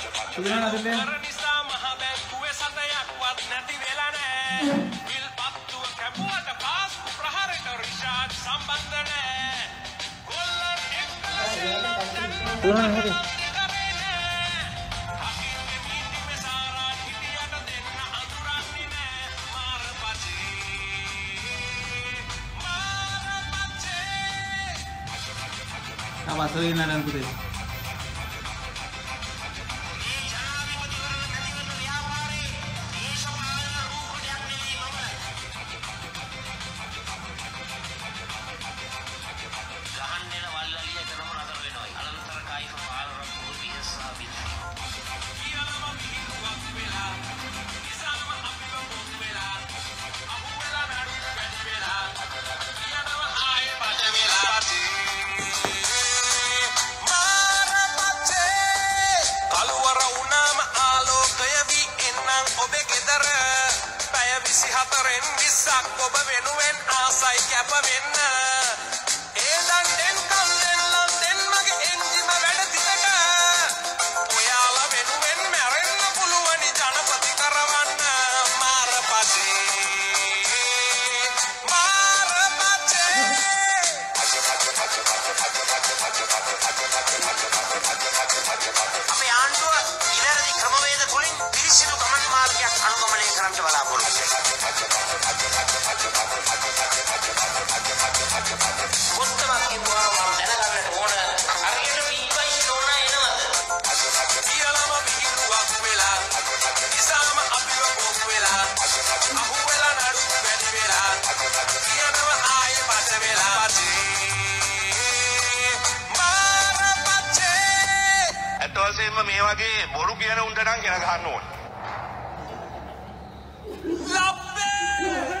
සුගුණ නදිල්ලේ නිසා මහ බැංකුවේ සතයක්වත් නැති වෙලා නෑ. බිල් පත්තුව කැපුවට පාස්කු ප්‍රහාරයට රිෂාඩ් සම්බන්ධ නෑ. ගොල්ලන් එක්කලා සේලම් කරනවා සුගුණ හරි කරේ නෑ. අකින්ගේ එන්නම් ඔබේ ගෙදර. පැය විසි හතරෙන් විස්සක් ඔබ වෙනුවෙන් ආසයි කැප පොත්තමක් කිව්වම මම දැනගන්නට ඕන හරියට පීපයි නෝන එනවද? කියලම මිහිරුවක් වෙලා නිසාම අපිව පොක් වෙලා අහුවෙලා නඩු වැඩි වෙලා කියනව ආයේ පට වෙලා ඇත්ත වශයෙන්ම මේ වගේ බොරු කියන උන්ට නම් කෙන ගහන්න ඕනේ. ලබ